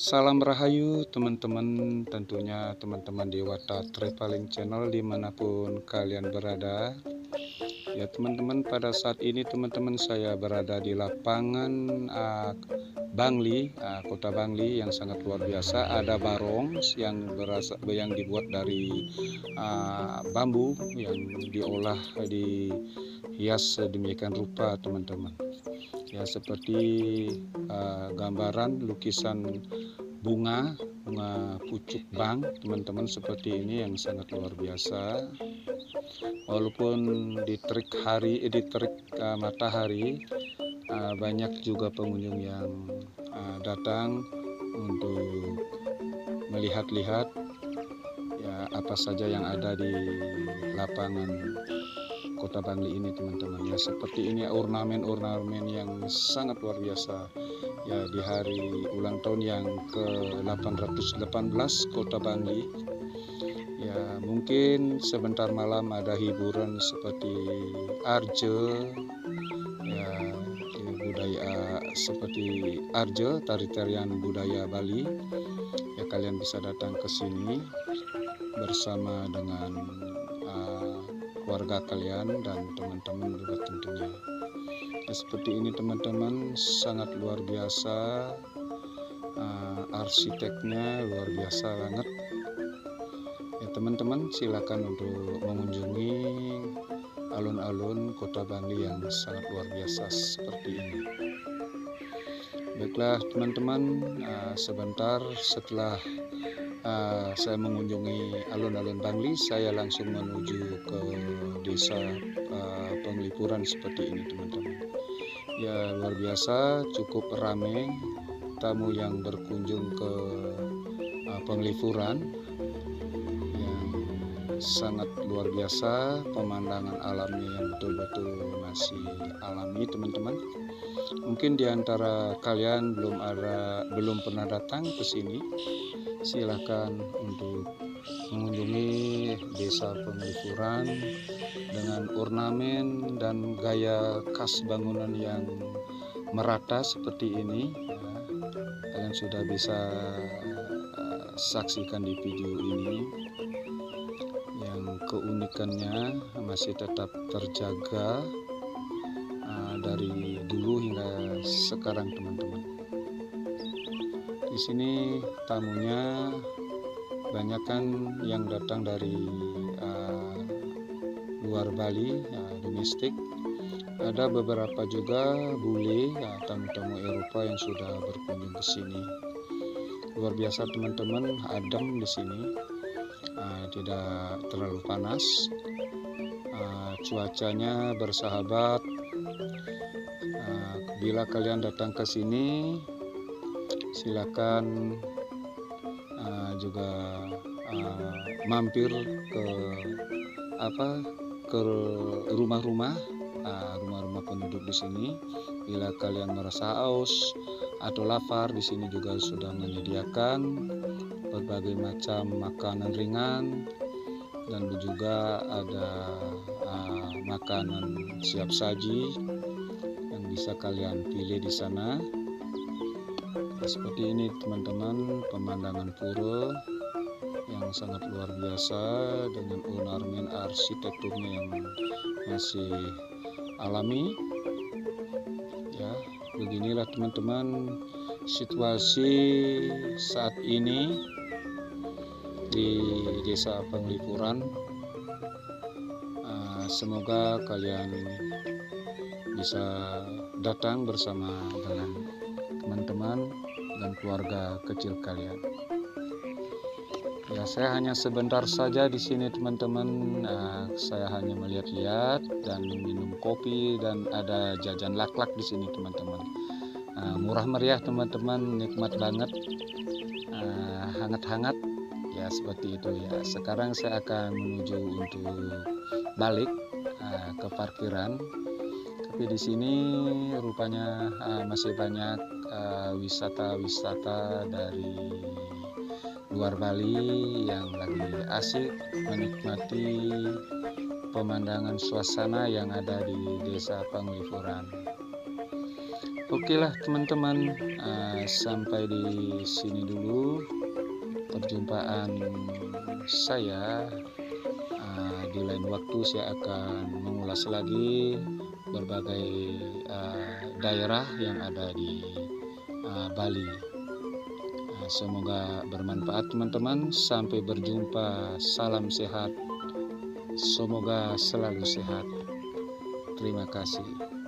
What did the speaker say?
Salam Rahayu teman-teman tentunya teman-teman di Wata Traveling Channel di mana pun kalian berada. Ya teman-teman pada saat ini teman-teman saya berada di lapangan uh, Bangli uh, kota Bangli yang sangat luar biasa. Ada barong yang berasa yang dibuat dari uh, bambu yang diolah di hias demikian rupa teman-teman ya seperti uh, gambaran lukisan bunga bunga pucuk bang teman-teman seperti ini yang sangat luar biasa. Walaupun di terik hari eh, di terik uh, matahari uh, banyak juga pengunjung yang uh, datang untuk melihat-lihat ya apa saja yang ada di lapangan kota Bangli ini teman-teman. Ya seperti ini ornamen-ornamen yang sangat luar biasa. Ya di hari ulang tahun yang ke 818 kota Bangli. Ya mungkin sebentar malam ada hiburan seperti arje ya budaya seperti arje tari-tarian budaya Bali. Ya kalian bisa datang ke sini bersama dengan keluarga kalian dan teman-teman juga tentunya. Ya, seperti ini teman-teman sangat luar biasa. Uh, arsiteknya luar biasa banget. Ya teman-teman silakan untuk mengunjungi alun-alun kota Bangli yang sangat luar biasa seperti ini. Baiklah teman-teman uh, sebentar setelah uh, saya mengunjungi alun-alun Bangli, saya langsung menuju ke desa uh, penglipuran seperti ini teman-teman. Ya luar biasa, cukup ramai tamu yang berkunjung ke uh, penglipuran yang sangat luar biasa, pemandangan alamnya yang betul-betul masih alami teman-teman. Mungkin di antara kalian belum ada belum pernah datang ke sini, silahkan untuk mengunjungi desa pengelipuran dengan ornamen dan gaya khas bangunan yang merata seperti ini. Kalian sudah bisa uh, saksikan di video ini yang keunikannya masih tetap terjaga uh, dari dulu hingga sekarang teman-teman sini tamunya. Banyak kan yang datang dari uh, luar Bali uh, domestik. Ada beberapa juga bule ya, tamu-tamu Eropa yang sudah berkunjung ke sini. Luar biasa teman-teman adem di sini. Uh, tidak terlalu panas. Uh, cuacanya bersahabat. Uh, bila kalian datang ke sini silakan uh, juga uh, mampir ke apa ke rumah-rumah uh, rumah-rumah penduduk di sini. Bila kalian merasa haus atau lapar di sini juga sudah menyediakan berbagai macam makanan ringan. Dan juga ada uh, makanan siap saji yang bisa kalian pilih di sana seperti ini teman-teman pemandangan pura yang sangat luar biasa dengan ornamen arsitekturnya yang masih alami. Ya beginilah teman-teman situasi saat ini di desa penglipuran uh, semoga kalian bisa datang bersama dengan teman-teman dan keluarga kecil kalian. Ya, saya hanya sebentar saja di sini teman-teman. Nah, saya hanya melihat-lihat dan minum kopi dan ada jajan lak-lak di sini teman-teman. Nah, murah meriah teman-teman, nikmat banget, nah, hangat-hangat. Ya seperti itu ya. Sekarang saya akan menuju untuk balik nah, ke parkiran. Tapi di sini rupanya uh, masih banyak wisata-wisata uh, dari luar Bali yang lagi asik menikmati pemandangan suasana yang ada di desa Panglipuran. Oke lah teman-teman, uh, sampai di sini dulu perjumpaan saya. Uh, di lain waktu saya akan mengulas lagi berbagai uh, daerah yang ada di Bali. Uh, semoga bermanfaat teman-teman. Sampai berjumpa. Salam sehat. Semoga selalu sehat. Terima kasih.